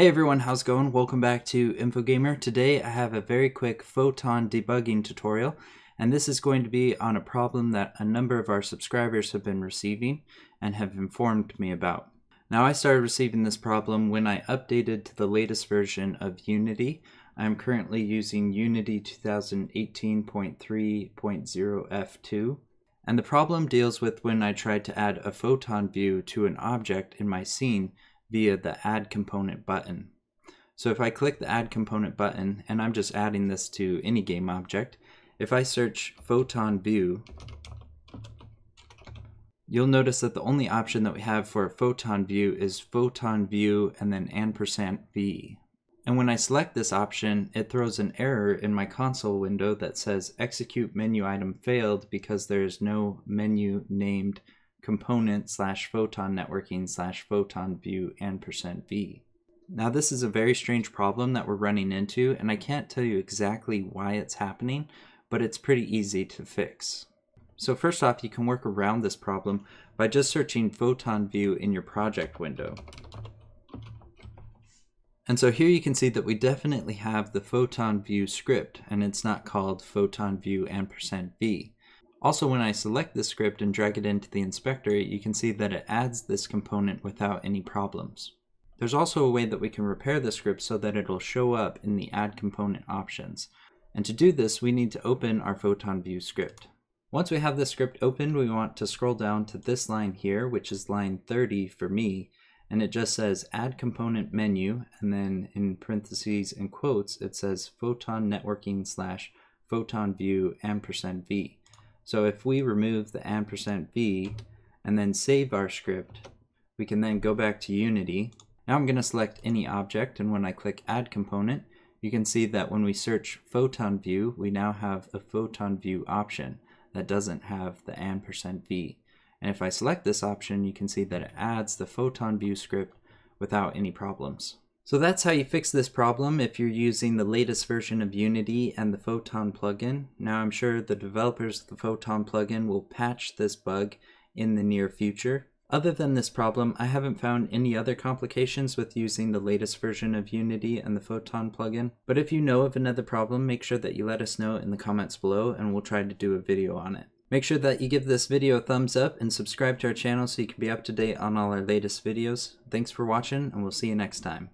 Hey everyone, how's it going? Welcome back to InfoGamer. Today I have a very quick Photon debugging tutorial, and this is going to be on a problem that a number of our subscribers have been receiving and have informed me about. Now I started receiving this problem when I updated to the latest version of Unity. I'm currently using Unity 2018.3.0F2. and the problem deals with when I tried to add a photon view to an object in my scene via the add component button. So if I click the add component button, and I'm just adding this to any game object, if I search photon view, you'll notice that the only option that we have for photon view is photon view and then ampersand v. And when I select this option, it throws an error in my console window that says execute menu item failed because there is no menu named component slash photon networking slash photon view ampersand v. Now this is a very strange problem that we're running into and I can't tell you exactly why it's happening, but it's pretty easy to fix. So first off, you can work around this problem by just searching photon view in your project window. And so here you can see that we definitely have the photon view script and it's not called photon view ampersand v. Also, when I select the script and drag it into the inspector, you can see that it adds this component without any problems. There's also a way that we can repair the script so that it'll show up in the add component options. And to do this, we need to open our Photon View script. Once we have the script opened, we want to scroll down to this line here, which is line 30 for me, and it just says add component menu, and then in parentheses and quotes, it says photon networking slash photon view ampersand v. So if we remove the ampersand v and then save our script, we can then go back to Unity. Now I'm going to select any object and when I click add component, you can see that when we search photon view, we now have a photon view option that doesn't have the ampersand v. And if I select this option, you can see that it adds the photon view script without any problems. So that's how you fix this problem if you're using the latest version of Unity and the Photon plugin. Now I'm sure the developers of the Photon plugin will patch this bug in the near future. Other than this problem, I haven't found any other complications with using the latest version of Unity and the Photon plugin. But if you know of another problem, make sure that you let us know in the comments below and we'll try to do a video on it. Make sure that you give this video a thumbs up and subscribe to our channel so you can be up to date on all our latest videos. Thanks for watching and we'll see you next time.